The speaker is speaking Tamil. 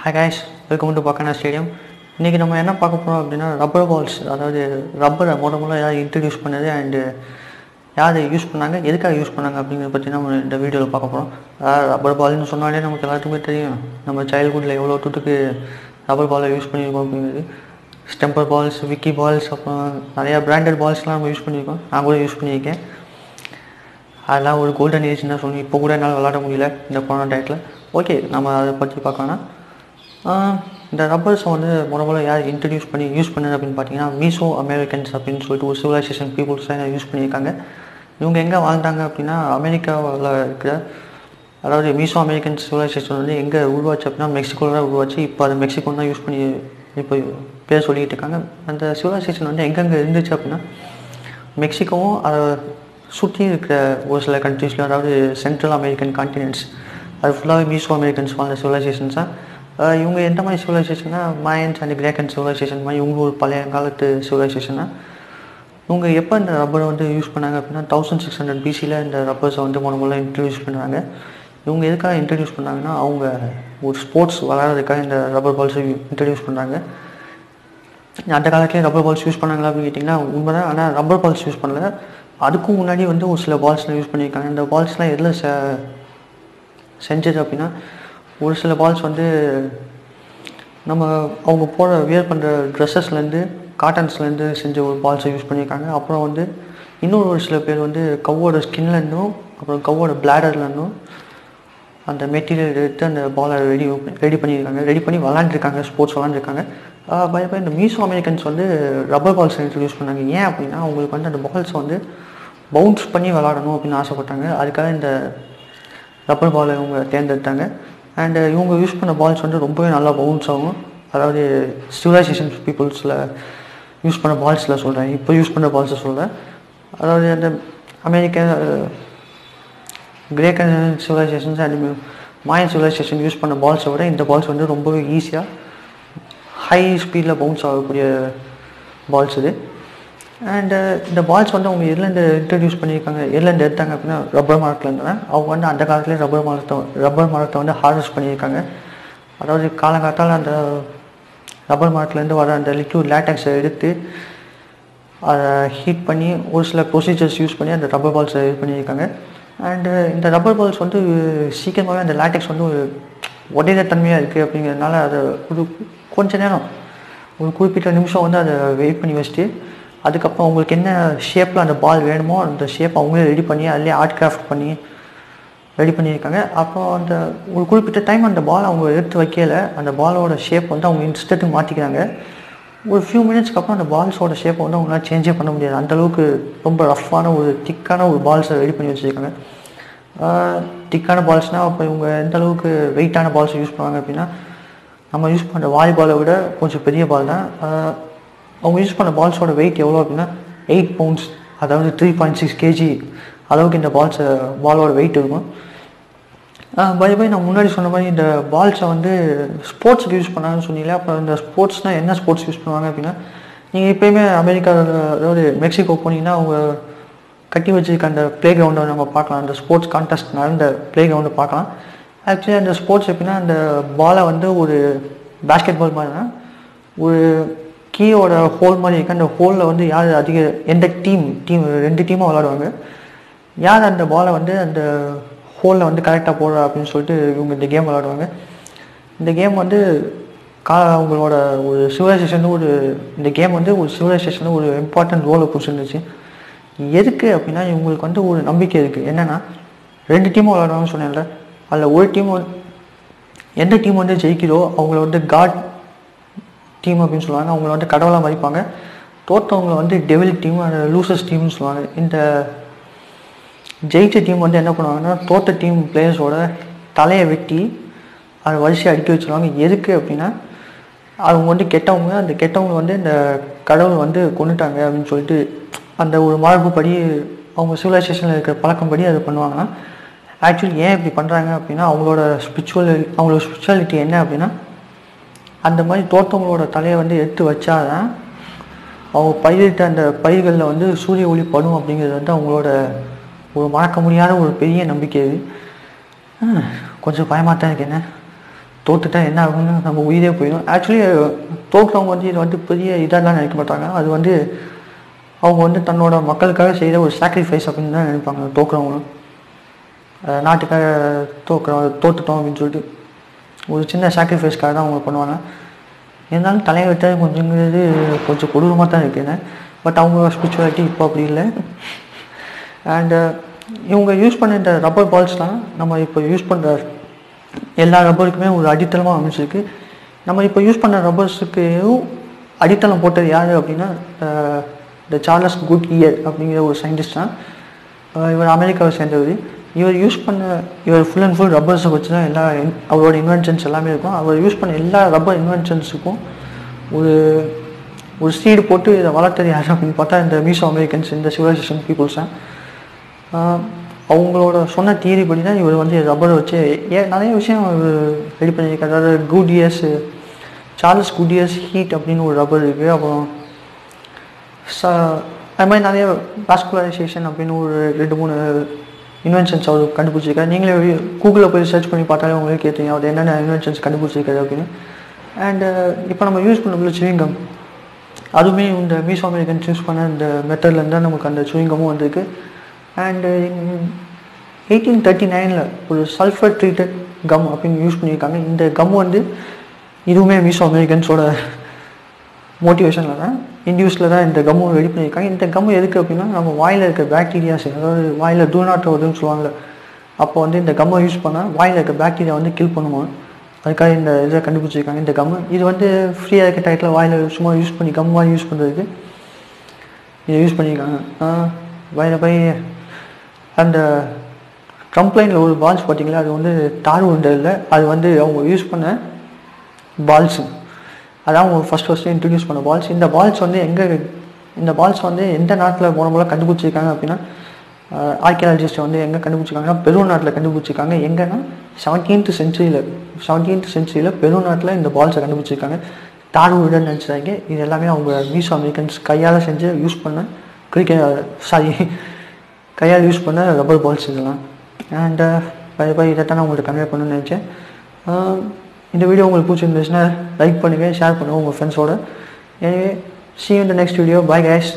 ஹாய் காய்ஸ் வெல்கம் டு பக்கனா ஸ்டேடியம் இன்றைக்கி நம்ம என்ன பார்க்க போகிறோம் அப்படின்னா ரப்பர் பால்ஸ் அதாவது ரப்பரை முத முதல்ல யார் இன்ட்ரடியூஸ் பண்ணது அண்டு யார் யூஸ் பண்ணாங்க எதுக்காக யூஸ் பண்ணாங்க அப்படிங்கிறத பற்றி நம்ம இந்த வீடியோவில் பார்க்க போகிறோம் ரப்பர் பால்னு சொன்னாலே நமக்கு எல்லாத்துக்குமே தெரியும். நம்ம சைல்ட்ஹுட்டில் எவ்வளோ தூட்டுக்கு ரப்பர் பாலை யூஸ் பண்ணியிருக்கோம் அப்படிங்கிறது. ஸ்டெம்பர் பால்ஸ் விக்கி பால்ஸ் அப்புறம் நிறையா பிராண்டட் பால்ஸ்லாம் நம்ம யூஸ் பண்ணியிருக்கோம். நான் கூட யூஸ் பண்ணியிருக்கேன். அதெல்லாம் ஒரு கோல்டன் ஏஜ் தான் சொல்லணும். இப்போ கூட என்னால் விளாட முடியல இந்த கொரோனா டயத்தில் ஓகே நம்ம அதை பற்றி பார்க்கலாம் இந்த ரப்பர்ஸை வந்து முத முதல்ல யார் இன்ட்ரடியூஸ் பண்ணி யூஸ் பண்ணது அப்படின்னு பார்த்தீங்கன்னா மீசோ அமெரிக்கன்ஸ் அப்படின்னு சொல்லிட்டு ஒரு சிவிலைசேஷன் பீப்புள்ஸ் தான் யூஸ் பண்ணியிருக்காங்க. இவங்க எங்கே வாழ்ந்தாங்க அப்படின்னா அமெரிக்காவில் இருக்கிற அதாவது மீசோ அமெரிக்கன் சிவிலைசேஷன் வந்து எங்கே உருவாச்சு அப்படின்னா மெக்சிகோவில் தான் உருவாச்சு. இப்போ அது மெக்சிகோ தான் யூஸ் பண்ணி இப்போ பேர் சொல்லிக்கிட்டு இருக்காங்க. அந்த சிவிலைசேஷன் வந்து எங்கெங்கே இருந்துச்சு அப்படின்னா மெக்சிகோவும் அதை சுற்றி இருக்கிற ஒரு சில கண்ட்ரீஸில் அதாவது சென்ட்ரல் அமெரிக்கன் கான்டினென்ட்ஸ் அது ஃபுல்லாகவே மீசோ அமெரிக்கன்ஸ் வாழ்ந்த சிவிலைசேஷன்ஸாக இவங்க எந்த மாதிரி சிவிலைசேஷன்னா மாயன்ஸ் அண்ட் கிரேக்கன் சிவிலைசேஷன் மாதிரி இவங்க ஒரு பழைய காலத்து சிவிலைசேஷனாக இவங்க எப்போ இந்த ரப்பரை வந்து யூஸ் பண்ணாங்க அப்படின்னா தௌசண்ட் சிக்ஸ் ஹண்ட்ரட் பிசியில் இந்த ரப்பர்ஸை வந்து முத முதல்ல இன்ட்ரடியூஸ் பண்ணாங்க. இவங்க எதுக்காக இன்ட்ரடியூஸ் பண்ணாங்கன்னா அவங்க ஒரு ஸ்போர்ட்ஸ் விளாட்றதுக்காக இந்த ரப்பர் பால்ஸை இன்ட்ரடியூஸ் பண்ணுறாங்க அந்த காலத்துலேயே ரப்பர் பால்ஸ் யூஸ் பண்ணாங்களா அப்படின்னு கேட்டிங்கன்னா உண்மை தான் ஆனால் ரப்பர் பால்ஸ் யூஸ் பண்ணல. அதுக்கும் முன்னாடி வந்து ஒரு சில பால்ஸ்லாம் யூஸ் பண்ணியிருக்காங்க. இந்த பால்ஸ்லாம் எதில் செஞ்சது அப்படின்னா ஒரு சில பால்ஸ் வந்து நம்ம அவங்க போட வியர் பண்ணுற ட்ரெஸ்ஸஸ்லேருந்து காட்டன்ஸ்லேருந்து செஞ்ச ஒரு பால்ஸை யூஸ் பண்ணியிருக்காங்க. அப்புறம் வந்து இன்னொரு ஒரு சில பேர் வந்து கவ்வோட ஸ்கின்லேருந்தும் அப்புறம் கவ்வோட பிளாடர்லேருந்தும் அந்த மெட்டீரியல் எடுத்து அந்த பாலை ரெடி ரெடி பண்ணியிருக்காங்க. ரெடி பண்ணி விளாண்டுருக்காங்க ஸ்போர்ட்ஸ் விளாண்டுருக்காங்க. பை பை இந்த மீசோ அமெரிக்கன்ஸ் வந்து ரப்பர் பால்ஸ் இன்ட்ரடியூஸ் பண்ணாங்க. ஏன் அப்படின்னா அவங்களுக்கு வந்து அந்த பால்ஸ் வந்து பவுன்ஸ் பண்ணி விளாடணும் அப்படின்னு ஆசைப்பட்டாங்க. அதுக்காக இந்த ரப்பர் பாலை அவங்க தேர்ந்தெடுத்தாங்க. அண்டு uh, இவங்க யூஸ் பண்ண பால்ஸ் வந்து ரொம்பவே நல்லா பவுன்ஸ் ஆகும். அதாவது சிவிலைசேஷன் பீப்புள்ஸில் யூஸ் பண்ண பால்ஸில் சொல்கிறேன் இப்போ யூஸ் பண்ண பால்ஸை சொல்கிறேன் அதாவது அந்த American கிரேக்கன் civilizations and Mayan civilization use பண்ண பால்ஸை விட இந்த பால்ஸ் வந்து ரொம்பவே ஈஸியாக ஹை ஸ்பீடில் பவுன்ஸ் ஆகக்கூடிய பால்ஸ் இது. அண்டு uh, இந்த பால்ஸ் வந்து அவங்க எதுலேருந்து இன்ட்ரடியூஸ் பண்ணியிருக்காங்க எதுலேருந்து எடுத்தாங்க அப்படின்னா ரப்பர் மரத்துலேருந்து அவங்க வந்து அந்த காலத்துலேயே ரப்பர் மரத்தை ரப்பர் மரத்தை வந்து ஹார்வெஸ்ட் பண்ணியிருக்காங்க அதாவது காலங்காத்தால் அந்த ரப்பர் மரத்துலேருந்து வர அந்த லிக்யூட் லேட்டக்ஸை எடுத்து அதை ஹீட் பண்ணி ஒரு சில ப்ரொசீஜர்ஸ் யூஸ் பண்ணி அந்த ரப்பர் பால்ஸை இது பண்ணியிருக்காங்க அண்டு uh, இந்த ரப்பர் பால்ஸ் வந்து சீக்கிரமாகவே அந்த லேட்டக்ஸ் வந்து ஒரு உடையிற தன்மையாக இருக்குது அப்படிங்கிறதுனால அதை ஒரு கொஞ்ச நேரம் ஒரு குறிப்பிட்ட நிமிஷம் வந்து அதை வெயிட் பண்ணி வச்சுட்டு அதுக்கப்புறம் உங்களுக்கு என்ன ஷேப்பில் அந்த பால் வேணுமோ அந்த ஷேப் அவங்களே ரெடி பண்ணி அதிலே ஆர்ட் கிராஃப்ட் பண்ணி ரெடி பண்ணியிருக்காங்க. அப்புறம் அந்த ஒரு குறிப்பிட்ட டைம் அந்த பால் அவங்க எடுத்து வைக்கல. அந்த பாலோட ஷேப் வந்து அவங்க இன்ஸ்டத்துக்கு மாற்றிக்கிறாங்க ஒரு ஃபியூ மினிட்ஸ்க்கு அப்புறம் அந்த பால்ஸோட ஷேப்பை வந்து அவங்களால சேஞ்சே பண்ண முடியாது. அந்தளவுக்கு ரொம்ப ரஃப்பான ஒரு திக்கான ஒரு பால்ஸை ரெடி பண்ணி வச்சுருக்காங்க. திக்கான பால்ஸ்னால் அப்போ இவங்க எந்த அளவுக்கு வெயிட்டான பால்ஸை யூஸ் பண்ணுவாங்க அப்படின்னா நம்ம யூஸ் பண்ணுற வாலிபாலை விட கொஞ்சம் பெரிய பால் தான். அவங்க யூஸ் பண்ண பால்ஸோட வெயிட் எவ்வளோ அப்படின்னா எயிட் பவுண்ட்ஸ் அதாவது த்ரீ பாயிண்ட் சிக்ஸ் கேஜி அளவுக்கு இந்த பால்ஸை பாலோட வெயிட் இருக்கும். பை பை நான் முன்னாடி சொன்ன மாதிரி இந்த பால்ஸை வந்து ஸ்போர்ட்ஸுக்கு யூஸ் பண்ணாங்கன்னு சொன்னீங்களே அப்புறம் இந்த ஸ்போர்ட்ஸ்னால் என்ன ஸ்போர்ட்ஸ் யூஸ் பண்ணுவாங்க அப்படின்னா நீங்கள் எப்பயுமே அமெரிக்கா அதாவது மெக்சிகோ போனீங்கன்னா அவங்க கட்டி வச்சுருக்க அந்த ப்ளே கிரவுண்டை நம்ம பார்க்கலாம். அந்த ஸ்போர்ட்ஸ் கான்டெஸ்ட் நடந்த ப்ளே கிரவுண்டை பார்க்கலாம். ஆக்சுவலி அந்த ஸ்போர்ட்ஸ் எப்படின்னா அந்த பாலை வந்து ஒரு பேஸ்கெட் பால் மாதிரினா ஒரு கீயோட ஹோல் மாதிரி இருக்கு. அந்த ஹோலில் வந்து யார் அதிக எந்த டீம் டீம் ரெண்டு டீமும் விளாடுவாங்க யார் அந்த பாலை வந்து அந்த ஹோலில் வந்து கரெக்டாக போடுறா அப்படின்னு சொல்லிட்டு இவங்க இந்த கேம் விளாடுவாங்க இந்த கேம் வந்து கா அவங்களோட ஒரு சிவிலைசேஷன் ஒரு இந்த கேம் வந்து ஒரு சிவிலைசேஷன் ஒரு இம்பார்ட்டன்ட் ரோலை பிடிச்சிருந்துச்சு எதுக்கு அப்படின்னா இவங்களுக்கு வந்து ஒரு நம்பிக்கை இருக்குது என்னென்னா ரெண்டு டீமும் விளாடுவாங்கன்னு சொன்னேன்ல. அதில் ஒரு டீம் எந்த டீம் வந்து ஜெயிக்குதோ அவங்கள வந்து காட் டீம் அப்படின்னு சொல்லுவாங்க. அவங்கள வந்து கடவுளாக மதிப்பாங்க. தோற்றவங்கள வந்து டெவில் டீம் அந்த லூசஸ் டீம்னு சொல்லுவாங்க. இந்த ஜெயிச்ச டீம் வந்து என்ன பண்ணுவாங்கன்னா தோற்ற டீம் பிளேயர்ஸோட தலையை வெட்டி அதை வரிசையை அடுக்கி வச்சுருவாங்க. எதுக்கு அப்படின்னா அவங்க வந்து கெட்டவங்க அந்த கெட்டவங்க வந்து இந்த கடவுள் வந்து கொண்டுட்டாங்க அப்படின்னு சொல்லிட்டு அந்த ஒரு மரபுப்படி அவங்க சிவிலைசேஷனில் இருக்கிற பழக்கம்படி அதை பண்ணுவாங்கன்னா ஆக்சுவலி ஏன் இப்படி பண்ணுறாங்க அப்படின்னா அவங்களோட ஸ்பிரிச்சுவல் அவங்களோட ஸ்பிரிச்சுவாலிட்டி என்ன அப்படின்னா அந்த மாதிரி தோட்டங்களோட தலையை வந்து எடுத்து வச்சாதான் அவங்க பயிரிட்ட அந்த பயிர்களில் வந்து சூரிய ஒளி படும் அப்படிங்கிறது வந்து அவங்களோட ஒரு மறக்க முடியாத ஒரு பெரிய நம்பிக்கை இது. கொஞ்சம் பயமாக தான் இருக்கு. என்ன? தோத்துட்டா என்ன ஆகும்னு நம்ம உயிரே போயிடும். ஆக்சுவலி தோக்குறவங்க வந்து இது வந்து பெரிய இதெல்லாம் நினைக்க மாட்டாங்க. அது வந்து அவங்க வந்து தன்னோட மக்களுக்காக செய்கிற ஒரு சாக்ரிஃபைஸ் அப்படின்னு தான் நினைப்பாங்க தோக்குறவங்களும். நாட்டுக்காக தோக்குறோம் தோத்துட்டோம் அப்படின்னு சொல்லிட்டு. ஒரு சின்ன சாக்ரிஃபைஸ்க்காக தான் அவங்க பண்ணுவாங்க. இருந்தாலும் தலையை விட்ட கொஞ்சங்கிறது கொஞ்சம் கொடூரமாக தான் இருக்குது பட் அவங்க ஸ்பிரிச்சுவாலிட்டி இப்போ அப்படி இல்லை. அண்டு இவங்க யூஸ் பண்ண இந்த ரப்பர் பால்ஸ்லாம் நம்ம இப்போ யூஸ் பண்ணுற எல்லா ரப்பருக்குமே ஒரு அடித்தளமாக அமைச்சிருக்கு நம்ம இப்போ யூஸ் பண்ண ரப்பர்ஸுக்கு அடித்தளம் போட்டது யார் அப்படின்னா இந்த சார்லஸ் குட் இயர் அப்படிங்கிற ஒரு சயின்டிஸ்ட் தான். இவர் அமெரிக்காவை சேர்ந்தவர். இவர் யூஸ் பண்ண இவர் ஃபுல் அண்ட் ஃபுல் ரப்பர்ஸை வச்சு தான் எல்லா அவரோட இன்வென்ஷன்ஸ் எல்லாமே இருக்கும். அவர் யூஸ் பண்ண எல்லா ரப்பர் இன்வென்ஷன்ஸுக்கும் ஒரு ஒரு சீடு போட்டு இதை வளர்த்தது யார் அப்படின்னு பார்த்தா இந்த மீசோ அமெரிக்கன்ஸ் இந்த சிவிலைசேஷன் பீப்புள்ஸை அவங்களோட சொன்ன தியரி படி தான் இவர் வந்து ரப்பரை வச்சு ஏன் நிறைய விஷயம் இவர் ரெடி பண்ணியிருக்காரு. அதாவது குடியர்ஸ் சார்லஸ் குடியர்ஸ் ஹீட் அப்படின்னு ஒரு ரப்பர் இருக்குது அப்புறம் ச அது மாதிரி நிறைய வாஸ்குலரைசேஷன் அப்படின்னு ஒரு ரெண்டு மூணு இன்வென்ஷன்ஸ் அவர் கண்டுபிடிச்சிருக்காரு நீங்களே கூகுளில் போய் சர்ச் பண்ணி பார்த்தாலே உங்களுக்கு தெரியும் அவர் என்னென்ன இன்வென்ஷன்ஸ் கண்டுபிடிச்சிருக்காரு அப்படின்னு அண்டு இப்போ நம்ம யூஸ் பண்ணக்குள்ள சுவிங்கம் அதுவுமே இந்த மீசோ அமெரிக்கன்ஸ் யூஸ் பண்ண இந்த மெத்தட்லேருந்து தான் நமக்கு அந்த சுவிங்கமும் வந்திருக்கு அண்டு எயிட்டீன் தேர்ட்டி நைனில் ஒரு சல்ஃபர் ட்ரீட்டட் கம் அப்படின்னு யூஸ் பண்ணியிருக்காங்க இந்த கம் வந்து இதுவுமே மீசோ அமெரிக்கன்ஸோட மோட்டிவேஷனில் தான் இண்டியூஸில் தான் இந்த கம்மு ரெடி பண்ணியிருக்காங்க இந்த கம்மு எதுக்கு அப்படின்னா நம்ம வாயில் இருக்க பாக்டீரியாஸ் அதாவது வாயில் தூநாட்டம் வருதுன்னு சொல்லுவாங்கல்ல அப்போ வந்து இந்த கம்மை யூஸ் பண்ணால் வாயில் இருக்க பாக்டீரியா வந்து கில் பண்ணுவோம் அதுக்காக இந்த இதை கண்டுபிடிச்சிருக்காங்க இந்த கம்மு இது வந்து ஃப்ரீயாக இருக்க டயத்தில் வாயில் சும்மா யூஸ் பண்ணி கம் வாங்கி யூஸ் பண்ணுறதுக்கு இதை யூஸ் பண்ணியிருக்காங்க. வாயில் போய் அந்த கம்ப்ளைண்டில் ஒரு பால்ஸ் பார்த்தீங்களா? அது வந்து தார் உருண்டை இல்லை அது வந்து அவங்க யூஸ் பண்ண பால்ஸு அதான் அவங்க ஃபஸ்ட் ஃபஸ்ட்டு இன்ட்ரடியூஸ் பண்ண பால்ஸ் இந்த பால்ஸ் வந்து எங்கே இந்த பால்ஸ் வந்து எந்த நாட்டில் போன போல கண்டுபிடிச்சிருக்காங்க அப்படின்னா ஆர்கியாலஜிஸ்ட் வந்து எங்கே கண்டுபிடிச்சிருக்காங்கன்னா பெரு நாட்டில் கண்டுபிடிச்சிருக்காங்க. எங்கன்னா செவன்டீன்த் சென்ச்சுரியில் செவன்டீன்த் சென்ச்சுரியில் பெரு நாட்டில் இந்த பால்ஸை கண்டுபிடிச்சிருக்காங்க. தார் உருடன் நினச்சிட்டாங்க இது எல்லாமே அவங்க மீசோ அமெரிக்கன்ஸ் கையால் செஞ்சு யூஸ் பண்ண கிரிக்கெட் சாரி கையால் யூஸ் பண்ண ரப்பர் பால்ஸ் இதெல்லாம். அண்ட் பை பை இதை தான் நான் உங்களுக்கு கன்வே பண்ணணும்னு நினச்சேன். இந்த வீடியோ உங்களுக்கு பிடிச்சிருந்துச்சுன்னா லைக் பண்ணுங்கள் ஷேர் பண்ணுங்கள் உங்கள் ஃப்ரெண்ட்ஸோட எனவே சி இந்த நெக்ஸ்ட் வீடியோ பாய் கைஸ்